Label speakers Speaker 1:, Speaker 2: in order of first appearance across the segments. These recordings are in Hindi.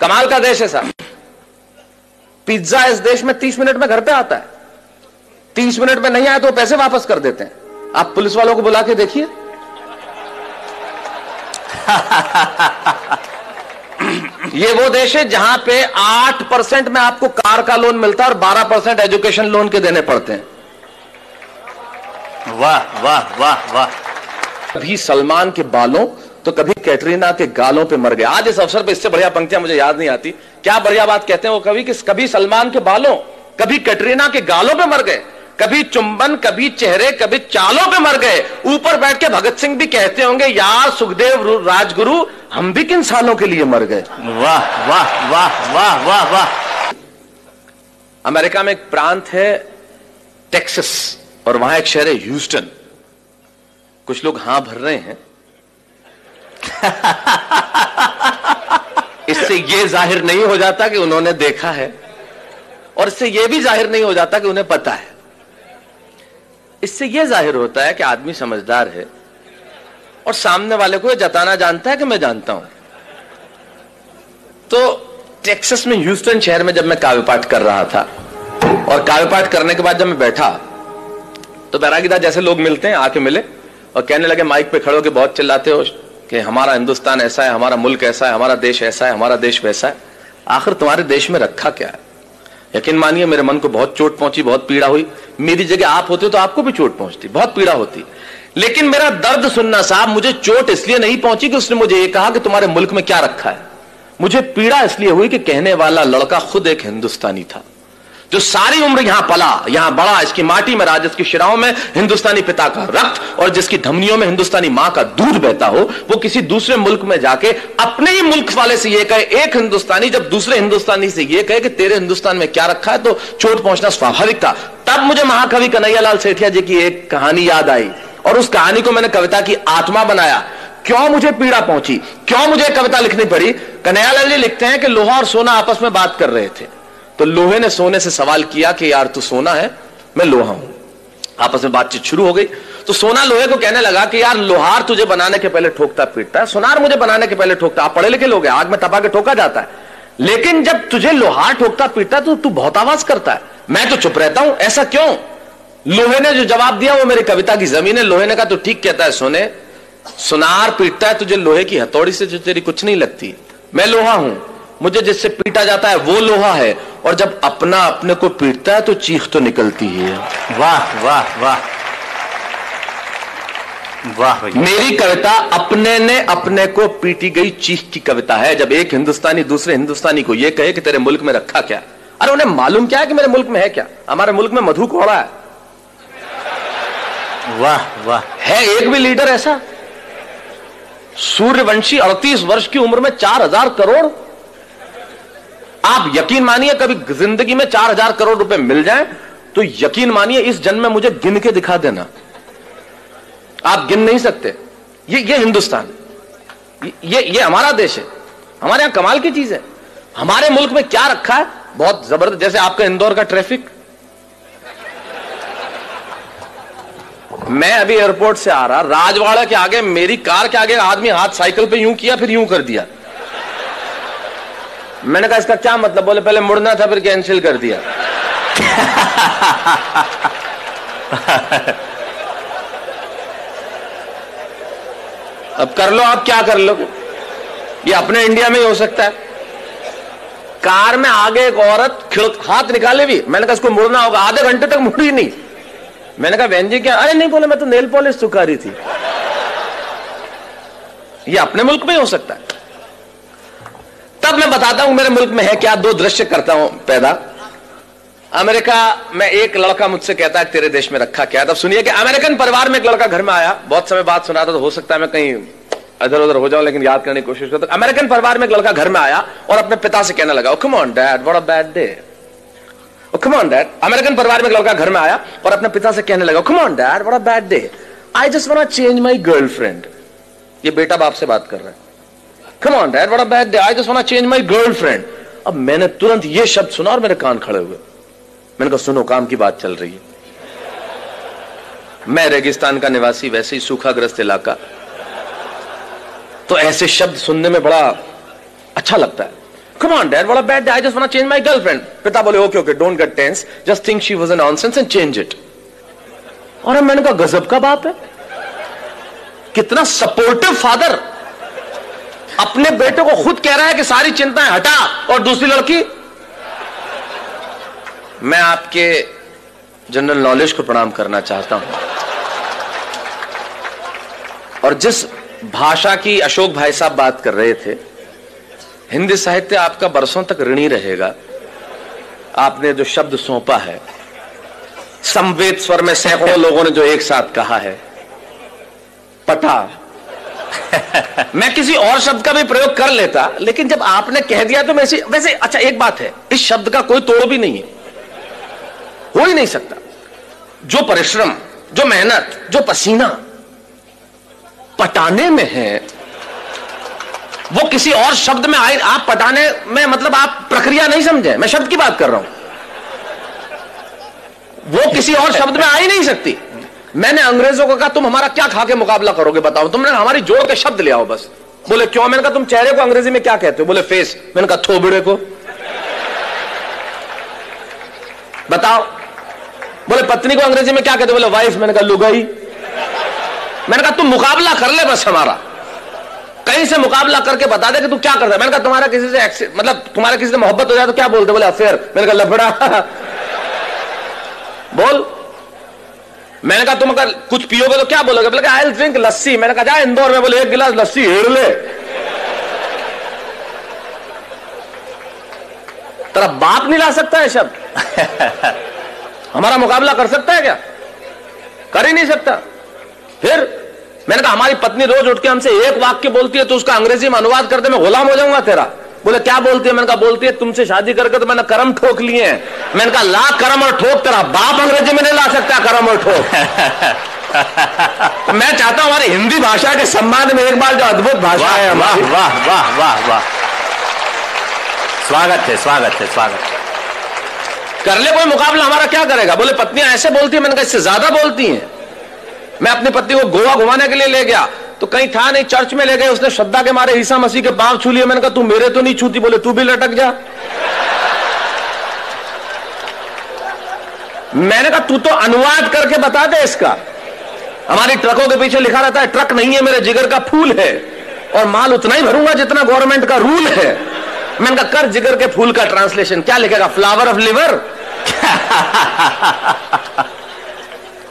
Speaker 1: कमाल का देश है साहब। पिज्जा इस देश में तीस मिनट में घर पे आता है। तीस मिनट में नहीं आया तो पैसे वापस कर देते हैं। आप पुलिस वालों को बुला के देखिए। ये वो देश है जहाँ पे आठ परसेंट में आपको कार का लोन मिलता है और बारह परसेंट एजुकेशन लोन के देने पड़ते हैं।
Speaker 2: वाह वाह वाह वाह।
Speaker 1: कभी सलमान के बालों तो कभी कैटरीना के गालों पे मर गए आज इस अवसर पे इससे बढ़िया पंक्तियाँ मुझे याद नहीं आती। क्या बढ़िया बात कहते हैं वो कवि कि कभी सलमान के बालों कभी कैटरीना के गालों पे मर गए। कभी चुंबन कभी चेहरे कभी चालों पे मर गए। ऊपर बैठ के भगत सिंह भी कहते होंगे यार सुखदेव राजगुरु हम भी किन सालों के लिए मर गए?
Speaker 2: वाह वाह वाह वाह वाह वाह।
Speaker 1: अमेरिका में एक प्रांत है टेक्सास और वहाँ एक शहर है ह्यूस्टन। कुछ लोग हाँ भर रहे हैं। इससे यह ज़ाहिर नहीं हो जाता कि उन्होंने देखा है, और इससे यह भी ज़ाहिर नहीं हो जाता कि उन्हें पता है। इससे यह ज़ाहिर होता है कि आदमी समझदार है, और सामने वाले को यह जताना जानता है कि मैं जानता हूँ। तो टेक्सस में ह्यूस्टन शहर में जब मैं काव्य पाठ कर रहा था, और काव्य पाठ करने के बाद जब मैं बैठा तो बैरागीदा जैसे लोग मिलते हैं, आके मिले, और कहने लगे, माइक पे खड़े के बहुत चिल्लाते हो कि हमारा हिंदुस्तान ऐसा है, हमारा मुल्क ऐसा है, हमारा देश ऐसा है, हमारा देश वैसा है। आखिर तुम्हारे देश में रखा क्या है? यकीन मानिए, मेरे मन को बहुत चोट पहुँची, बहुत पीड़ा हुई। मेरी जगह आप होते तो आपको भी चोट पहुँचती, बहुत पीड़ा होती। लेकिन मेरा दर्द सुनना साहब, मुझे चोट इसलिए नहीं पहुँची कि उसने मुझे ये कहा कि तुम्हारे मुल्क में क्या रखा है। मुझे पीड़ा इसलिए हुई कि कहने वाला लड़का खुद एक हिंदुस्तानी था। जो सारी उम्र यहाँ पला, यहाँ बड़ा, इसकी माटी में राज इसकी शिराओं में, हिंदुस्तानी पिता का रक्त और जिसकी धमनियों में हिंदुस्तानी माँ का दूध बहता हो, वो किसी दूसरे मुल्क में जाके अपने ही मुल्क वाले से ये कहे, एक हिंदुस्तानी जब दूसरे हिंदुस्तानी से ये कहे कि तेरे हिंदुस्तान में क्या रखा है तो चोट पहुँचना स्वाभाविक था। तब मुझे महाकवि कन्हैयालाल सेठिया जी की एक कहानी याद आई और उस कहानी को मैंने कविता की आत्मा बनाया। क्यों मुझे पीड़ा पहुँची? क्यों मुझे कविता लिखनी पड़ी? कन्हैयालाल जी लिखते हैं कि लोहा और सोना आपस में बात कर रहे थे। तो लोहे ने सोने से सवाल किया कि यार तू सोना है, मैं लोहा हूँ। आपस में बातचीत शुरू हो गई। तो सोना लोहे को कहने लगा कि यार लोहार तुझे बनाने के पहले ठोकता पीटता है, सोनार मुझे बनाने के पहले ठोकता आप पढ़े लिखे लोग आग में तपा के ठोका जाता है। लेकिन जब तुझे लोहार ठोकता पीटता तो तू बहुत आवाज़ करता है। मैं तो चुप रहता हूँ, ऐसा क्यों? लोहे ने जो जवाब दिया, वो मेरी कविता की ज़मीन है। लोहे ने कहा तो ठीक कहता है, सोने। सुनार पीटता है तुझे लोहे की हथौड़ी से, जो तेरी कुछ नहीं लगती। मैं लोहा हूँ। मुझे जिससे पीटा जाता है वो लोहा है। और जब अपना अपने को पीटता है तो चीख तो निकलती है
Speaker 2: वाह वाह वाह। वाह
Speaker 1: मेरी कविता अपने ने अपने को पीटी गई चीख की कविता है। जब एक हिंदुस्तानी दूसरे हिंदुस्तानी को यह कहे कि तेरे मुल्क में रखा क्या? अरे उन्हें मालूम क्या है कि मेरे मुल्क में है क्या? हमारे मुल्क में मधु कोड़ा है।
Speaker 2: वाह वाह।
Speaker 1: है एक भी लीडर ऐसा? सूर्यवंशी अड़तीस वर्ष की उम्र में चार हज़ार करोड़ आप यकीन मानिए, कभी ज़िंदगी में चार हज़ार करोड़ रुपए मिल जाए तो यकीन मानिए इस जन्म में मुझे गिन के दिखा देना। आप गिन नहीं सकते। ये ये हिंदुस्तान। ये ये हमारा देश है। हमारे यहाँ कमाल की चीज़ है। हमारे मुल्क में क्या रखा है? बहुत ज़बरदस्त, जैसे आपका इंदौर का ट्रैफ़िक। मैं अभी एयरपोर्ट से आ रहा, राजवाड़ा के आगे, मेरी कार के आगे आदमी हाथ साइकिल पे यूँ किया, फिर यूँ कर दिया। मैंने कहा, इसका क्या मतलब? बोले, पहले मुड़ना था, फिर कैंसिल कर दिया। अब कर लो, आप क्या कर लो ये अपने इंडिया में ही हो सकता है। कार में आगे एक औरत हाथ निकाले भी। मैंने कहा, इसको मुड़ना होगा। आधे घंटे तक मुड़ी नहीं। मैंने कहा, बहन जी, क्या अरे नहीं, बोले, मैं तो नेल पॉलिश चुका रही थी। ये अपने मुल्क में ही हो सकता है। तब मैं बताता हूँ, मेरे मुल्क में है क्या? दो दृश्य करता हूँ पैदा। अमेरिका में एक लड़का मुझसे कहता है, तेरे देश में रखा क्या तब सुनिए कि अमेरिकन परिवार में एक लड़का घर में आया। बहुत समय बाद सुना था तो हो सकता है मैं कहीं इधर उधर हो जाऊँ, लेकिन याद करने की कोशिश करता अमेरिकन परिवार में एक लड़का घर में आया और अपने पिता से कहने लगा come on dad what a bad day come on dad American परिवार में एक लड़का घर में आया और अपने पिता से कहने लगा come on dad what a bad day I just want change my girlfriend ये बेटा बाप से बात कर रहा है। Come on dad what a bad day I just want change my girlfriend अब मैंने तुरंत ये शब्द सुना और मेरे कान खड़े हुए। मैंने कहा सुनो काम की बात चल रही है। मैं रेगिस्तान का निवासी वैसे ही सूखाग्रस्त इलाका। तो ऐसे शब्द सुनने में बड़ा अच्छा लगता है। Come on, dad, what a bad day. I just want to change my girlfriend. पिता बोले okay okay don't get tense just think she was a nonsense and change it और मैंने कहा गजब का बाप है। कितना सपोर्टिव फादर अपने बेटे को खुद कह रहा है कि सारी चिंताएँ हटा और दूसरी लड़की। मैं आपके जनरल नॉलेज को प्रणाम करना चाहता हूँ। और जिस भाषा की अशोक भाई साहब बात कर रहे थे, हिंदी साहित्य आपका बरसों तक ऋणी रहेगा। आपने जो शब्द सौंपा है, संवेद स्वर में सैकड़ों लोगों ने जो एक साथ कहा है, पटा मैं किसी और शब्द का भी प्रयोग कर लेता, लेकिन जब आपने कह दिया तो वैसे वैसे अच्छा एक बात है, इस शब्द का कोई तोड़ भी नहीं है। हो ही नहीं सकता। जो परिश्रम, जो मेहनत, जो पसीना पटाने में है, वो किसी और शब्द में आए, आप पटाने में मतलब आप प्रक्रिया नहीं समझे। मैं शब्द की बात कर रहा हूँ। वो किसी और शब्द में आ ही नहीं सकती। मैंने अंग्रेज़ों को कहा, तुम हमारा क्या खा के मुकाबला करोगे? बताओ, तुमने हमारी जोड़ के शब्द ले आओ बस। बोले, क्यों? मैंने कहा, तुम चेहरे को अंग्रेज़ी में क्या कहते हो? बोले, फेस। मैंने कहा, थोबड़े को। बताओ। बोले, पत्नी को अंग्रेज़ी में क्या कहते हो? बोले, वाइफ। मैंने कहा, लुगाई। मैंने कहा, तुम मुकाबला कर ले बस हमारा। कहीं से मुकाबला करके बता दे कि तू क्या करता है। मैंने कहा, तुम्हारा किसी से मतलब तुम्हारा किसी से मोहब्बत हो जाए तो क्या बोलते बोले, अफेयर। मैंने कहा, लफड़ा। बोल। मैंने कहा तुम अगर कुछ पियोगे तो क्या बोलोगे? बोले आई ड्रिंक लस्सी मैंने कहा जा इंदौर में बोले एक गिलास लस्सी हेर ले। तेरा बाप नहीं ला सकता है शब्द? हमारा मुकाबला कर सकता है क्या? कर ही नहीं सकता। फिर मैंने कहा हमारी पत्नी रोज उठ के हमसे एक वाक्य बोलती है तो उसका अंग्रेज़ी में अनुवाद करते मैं गुलाम हो जाऊँगा तेरा। बोले क्या बोलती है? मैंने कहा बोलती है तुमसे शादी करके तो मैंने करम ठोक लिए हैं। मैंने कहा ला करम और ठोक तेरा बाप अंग्रेज़ी में नहीं ला सकता करम और ठोक। मैं चाहता हूँ हमारी हिंदी भाषा के सम्मान में एक बार जो अद्भुत भाषा
Speaker 2: वाह
Speaker 1: है
Speaker 2: वाह वाह वाह वाह वाह। स्वागत है स्वागत है स्वागत है।
Speaker 1: कर ले कोई मुकाबला हमारा क्या करेगा? बोले पत्नियाँ ऐसे बोलती है मैंने कहा इससे ज़्यादा बोलती हैं। मैं अपनी पत्नी को गोवा घुमाने के लिए ले गया। तो कहीं था नहीं, चर्च में ले गए, उसने श्रद्धा के मारे ईसा मसीह के पाँव छू लिए। मैंने कहा, तू मेरे तो नहीं छूती, बोले, तू भी लटक जा। मैंने कहा, तू तो अनुवाद करके बता दे इसका। हमारी ट्रकों के पीछे लिखा रहता है, ट्रक नहीं है मेरे, जिगर का फूल है और माल उतना ही भरूँगा जितना गवर्नमेंट का रूल है। मैंने कहा, कर जिगर के फूल का ट्रांसलेशन। क्या लिखेगा, फ्लावर ऑफ़ लिवर?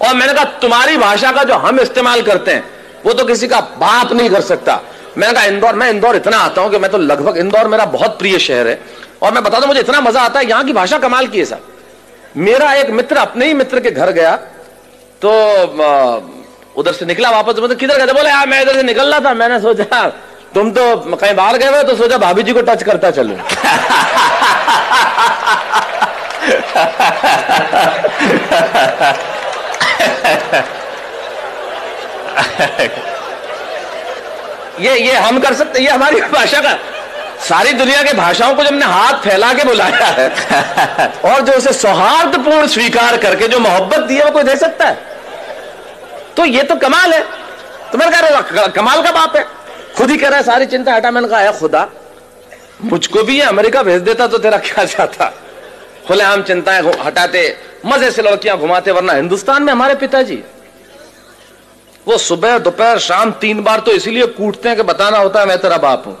Speaker 1: और मैंने कहा, तुम्हारी भाषा का जो हम इस्तेमाल करते हैं वो तो किसी का बाप नहीं कर सकता। मैंने कहा, इंदौर, मैं इंदौर इतना आता हूँ कि मैं तो लगभग इंदौर मेरा बहुत प्रिय शहर है। और मैं बता दूँ, मुझे इतना मज़ा आता है, यहाँ की भाषा कमाल की है साहब मेरा एक मित्र अपने ही मित्र के घर गया तो उधर से निकला वापस मतलब किधर गए बोले, यार, मैं इधर से निकल रहा था। मैंने सोचा तुम तो कहीं बाहर गए हुए तो सोचा भाभी जी को टच करता चलूँ। ये ये हम कर सकते ये हमारी भाषा का सारी दुनिया के भाषाओं को जब हमने हाथ फैला के बुलाया है और जो उसे सौहार्दपूर्ण स्वीकार करके जो मोहब्बत दी है वो कोई दे सकता है? तो ये तो कमाल है। तो मैंने कहा कमाल का बाप है। खुद ही कह रहा है सारी चिंता हटा मैंने कहा खुदा मुझको भी ये अमेरिका भेज देता तो तेरा क्या चाहता खुलेआम चिंताएँ हटाते मज़े से लड़कियाँ घुमाते वरना हिंदुस्तान में हमारे पिताजी। वो सुबह दोपहर शाम तीन बार तो इसीलिए कूटते हैं कि बताना होता है मैं तेरा बाप हूँ।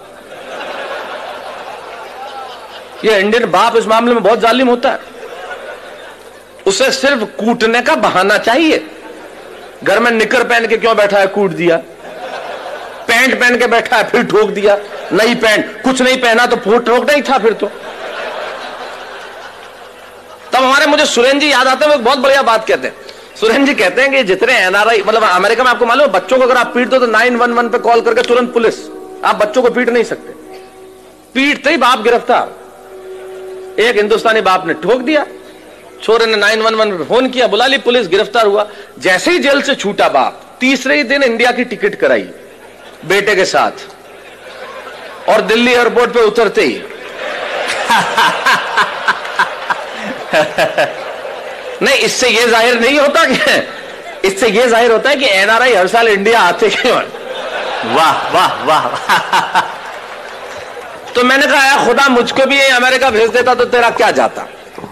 Speaker 1: ये इंडियन बाप इस मामले में बहुत जालिम होता है। उसे सिर्फ़ कूटने का बहाना चाहिए। घर में निकर पहन के क्यों बैठा है? कूट दिया। पैंट पहन के बैठा है, फिर ठोक दिया। नई पैंट। कुछ नहीं पहना तो फूट ठोक नहीं था फिर तो। तब हमारे मुझे सुरेंद्र जी याद आते हैं, वो बहुत बढ़िया बात कहते हैं। सुरेन जी कहते हैं कि जितने एनआरआई मतलब अमेरिका में आपको मालूम बच्चों को अगर आप पीट दो तो नाइन वन वन पे कॉल करके तुरंत पुलिस, आप बच्चों को पीट नहीं सकते। पीटते ही बाप गिरफ़्तार। एक हिंदुस्तानी बाप ने ठोक दिया, छोरे ने नाइन वन वन पे फ़ोन किया, बुला ली, पुलिस गिरफ़्तार हुआ। जैसे ही जेल से छूटा बाप, तीसरे ही दिन इंडिया की टिकट कराई, बेटे के साथ। और दिल्ली एयरपोर्ट पे उतरते ही। नहीं, इससे ये ज़ाहिर नहीं होता कि इससे यह ज़ाहिर होता है कि एनआरआई हर साल इंडिया आते क्यों।
Speaker 2: वाह वाह वाह
Speaker 1: तो मैंने कहा, यार, खुदा मुझको भी अमेरिका भेज देता तो तेरा क्या जाता?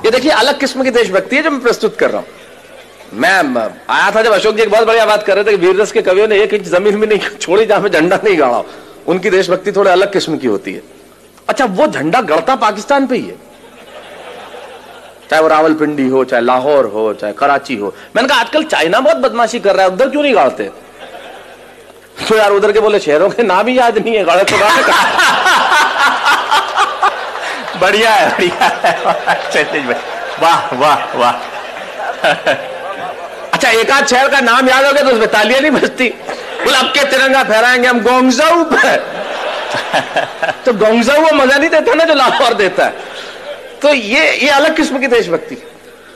Speaker 1: ये देखिए, अलग किस्म की देशभक्ति है जो मैं प्रस्तुत कर रहा हूँ। मैं आया था जब अशोक जी एक बहुत बढ़िया बात कर रहे थे कि के कवियों ने एक इंच ज़मीन भी नहीं छोड़ी जहाँ झंडा नहीं गाड़ा। उनकी देशभक्ति थोड़ी अलग किस्म की होती है। अच्छा वो झंडा गड़ता पाकिस्तान पे ही है। चाहे वो रावलपिंडी हो, चाहे लाहौर हो, चाहे कराची हो। मैंने कहा, आजकल चाइना बहुत बदमाशी कर रहा है, उधर क्यों नहीं गाड़ते? तो यार उधर के बोले, शहरों के नाम ही याद नहीं है, गाड़े तो गाड़े
Speaker 2: बढ़िया है बढ़िया है। वाह वाह वाह।
Speaker 1: अच्छा एक आध शहर का नाम याद हो गया तो उसमें तालियाँ नहीं बजती। बोले, अब के तिरंगा फहराएँगे, हम गोंगजाऊ पर तो गोंगजाऊ वो मज़ा नहीं देता ना जो लाहौर देता है। तो ये ये अलग किस्म की देशभक्ति।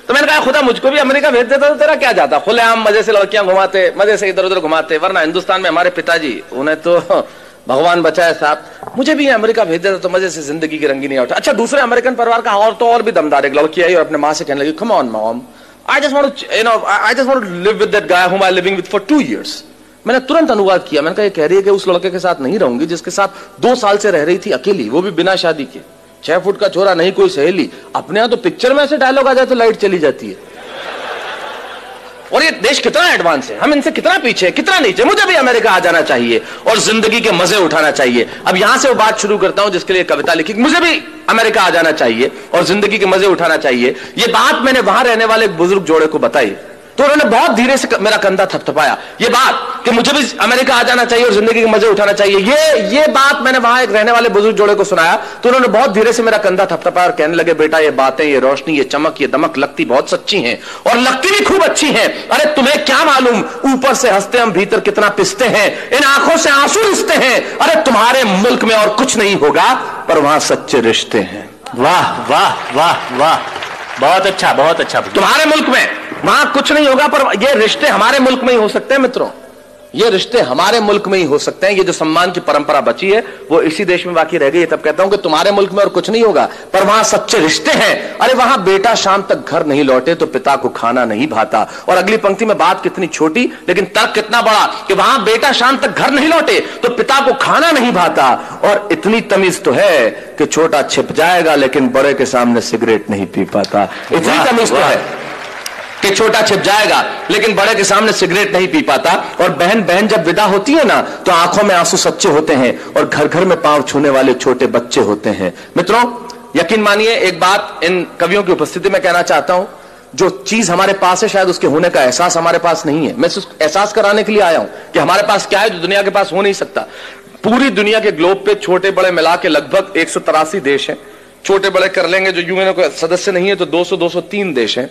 Speaker 1: तो मैंने कहा, खुदा मुझको भी अमेरिका भेज देता तो तेरा क्या जाता? खुले आम मज़े से लड़कियाँ घुमाते, मज़े से इधर उधर घुमाते, वरना हिंदुस्तान में हमारे पिताजी, उन्हें तो भगवान बचाए साहब। मुझे भी अमेरिका भेज देता तो मज़े से ज़िंदगी की रंगी नहीं उठा अच्छा दूसरे अमेरिकन परिवार का और तो और भी दमदार एक लड़की आई और अपने माँ से कहने लगी come on mom I just want you know I just want live with that guy whom I living with for two years मैंने तुरंत अनुवाद किया। मैंने कहा, ये कह रही है कि उस लड़के के साथ नहीं रहूँगी, जिसके साथ दो साल से रह रही थी अकेली, वो भी बिना शादी के। छह फुट का छोरा नहीं, कोई सहेली। अपने यहाँ तो पिक्चर में ऐसे डायलॉग आ जाए तो लाइट चली जाती है। और ये देश कितना एडवांस है? हम इनसे कितना पीछे है? कितना नीचे मुझे भी अमेरिका आ जाना चाहिए और ज़िंदगी के मज़े उठाना चाहिए। अब यहाँ से वो बात शुरू करता हूँ जिसके लिए कविता लिखी। मुझे भी अमेरिका आ जाना चाहिए और ज़िंदगी के मज़े उठाना चाहिए। ये बात मैंने वहाँ रहने वाले एक बुज़ुर्ग जोड़े को बताई। तो उन्होंने बहुत धीरे से मेरा कंधा थपथपाया। ये बात कि मुझे भी अमेरिका आ जाना चाहिए और ज़िंदगी के मज़े उठाना चाहिए ये ये बात मैंने वहाँ एक रहने वाले बुज़ुर्ग जोड़े को सुनाया। तो उन्होंने बहुत धीरे से मेरा कंधा थपथपाया और कहने लगे बेटा ये बातें ये रोशनी ये चमक ये दमक लगती बहुत सच्ची हैं और लगती भी खूब अच्छी है। अरे तुम्हें क्या मालूम ऊपर से हँसते हम भीतर कितना पिसते हैं इन आँखों से आँसू रिश्ते हैं। अरे तुम्हारे मुल्क में और कुछ नहीं होगा पर वहाँ सच्चे रिश्ते हैं।
Speaker 2: वाह वाह वाह वाह। बहुत अच्छा बहुत अच्छा।
Speaker 1: तुम्हारे मुल्क में वहाँ कुछ नहीं होगा पर ये रिश्ते हमारे मुल्क में ही हो सकते हैं मित्रों। ये रिश्ते हमारे मुल्क में ही हो सकते हैं। ये जो सम्मान की परंपरा बची है वो इसी देश में बाकी रह गई है। तब कहता हूँ कि तुम्हारे मुल्क में और कुछ नहीं होगा पर वहाँ सच्चे रिश्ते हैं। अरे वहाँ बेटा शाम तक घर नहीं लौटे तो पिता को खाना नहीं भाता। और अगली पंक्ति में बात कितनी छोटी लेकिन तर्क कितना बड़ा कि वहाँ बेटा शाम तक घर नहीं लौटे तो पिता को खाना नहीं भाता। और इतनी तमीज तो है कि छोटा छिप जाएगा लेकिन बड़े के सामने सिगरेट नहीं पी पाता। इतनी तमीज तो है। कि छोटा छिप जाएगा, लेकिन बड़े के सामने सिगरेट नहीं पी पाता। और बहन बहन जब विदा होती है ना तो आँखों में आँसू सच्चे होते हैं और घर घर में पाँव छूने वाले छोटे बच्चे होते हैं। मित्रों, यकीन मानिए, एक बात इन कवियों की उपस्थिति में कहना चाहता हूँ, जो चीज़ हमारे पास है, शायद उसके होने का एहसास हमारे पास नहीं है। मैं एहसास कराने के लिए आया हूँ कि हमारे पास क्या है जो दुनिया के पास हो नहीं सकता। पूरी दुनिया के ग्लोब पे छोटे बड़े मिला के लगभग एक सौ तिरासी देश है। छोटे बड़े कर लेंगे जो यूएनओ का सदस्य नहीं है तो 200 203 देश हैं।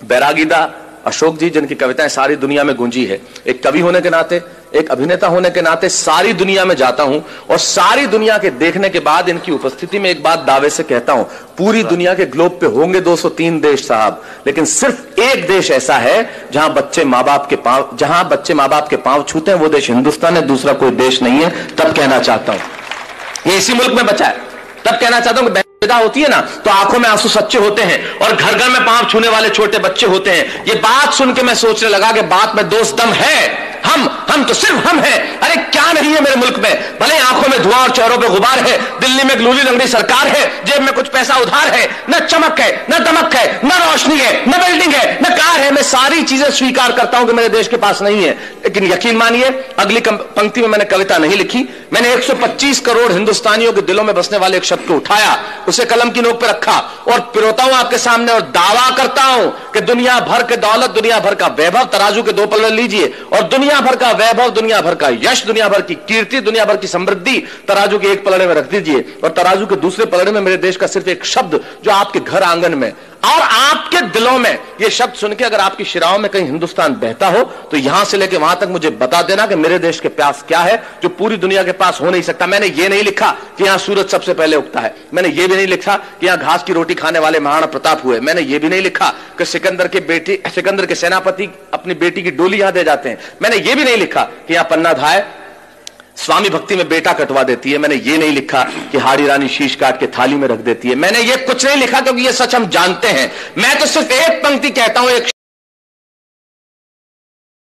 Speaker 1: बैरागीदा अशोक जी जिनकी कविताएँ सारी दुनिया में गूंजी है। एक कवि होने के नाते एक अभिनेता होने के नाते सारी दुनिया में जाता हूँ और सारी दुनिया के देखने के बाद इनकी उपस्थिति में एक बात दावे से कहता हूँ पूरी दुनिया के ग्लोब पे होंगे 203 देश साहब। लेकिन सिर्फ़ एक देश ऐसा है जहाँ बच्चे माँ बाप के पाँव जहाँ बच्चे माँ बाप के पाँव छूते हैं वो देश हिंदुस्तान है दूसरा कोई देश नहीं है। तब कहना चाहता हूँ। ये इसी मुल्क में बचा है। तब कहना चाहता हूँ विदा होती है ना तो आँखों में आँसू सच्चे होते हैं और घर घर में पाँव छूने वाले छोटे बच्चे होते हैं। ये बात सुन के मैं सोचने लगा कि बात में दोस्त दम है। हम हम तो सिर्फ़ हम हैं। अरे क्या नहीं है मेरे मुल्क में? भले आँखों में धुआँ और चेहरों पे गुबार है, दिल्ली में ग्लूली लंगड़ी सरकार है, जेब में कुछ पैसा उधार है, न चमक है, न दमक है, न रोशनी है, न बिल्डिंग है, न कार है। मैं सारी चीज़ें स्वीकार करता हूँ कि मेरे देश के पास नहीं है। लेकिन यकीन मानिए, अगली पंक्ति में मैंने कविता नहीं लिखी। मैंने 125 करोड़ हिंदुस्तानियों के दिलों में बसने वाले एक शब्द को उठाया, उसे कलम की नोक पर रखा और पिरोता हूँ आपके सामने और दावा करता हूँ कि दुनिया भर के दौलत, दुनिया भर का वैभव, तराजू के दो पल्ले लीजिए और दुनिया भर का वैभव दुनिया भर का यश दुनिया भर की कीर्ति दुनिया भर की समृद्धि तराजू के एक पलड़े में रख दीजिए। और तराजू के दूसरे पलड़े में मेरे देश का सिर्फ़ एक शब्द जो आपके घर आँगन में और आपके दिलों में ये शब्द सुन के अगर आपकी शिराओं में कहीं हिंदुस्तान बहता हो तो यहाँ से लेकर वहाँ तक मुझे बता देना कि मेरे देश के प्यास क्या है, जो पूरी दुनिया के पास हो नहीं सकता। मैंने ये नहीं लिखा कि यहाँ सूरज सबसे पहले उगता है। मैंने ये भी नहीं लिखा कि यहाँ घास की रोटी खाने वाले महाराणा प्रताप हुए। मैंने ये भी नहीं लिखा कि सिकंदर के बेटी, सिकंदर के सेनापति अपनी बेटी की डोली यहाँ दे जाते हैं। मैंने ये भी नहीं लिखा कि यहाँ पन्ना धाय स्वामी भक्ति में बेटा कटवा देती है, मैंने ये नहीं लिखा कि हाड़ी रानी शीश काट के थाली में रख देती है। मैंने ये कुछ नहीं लिखा क्योंकि ये सच हम जानते हैं। मैं तो सिर्फ़ एक पंक्ति कहता हूँ, एक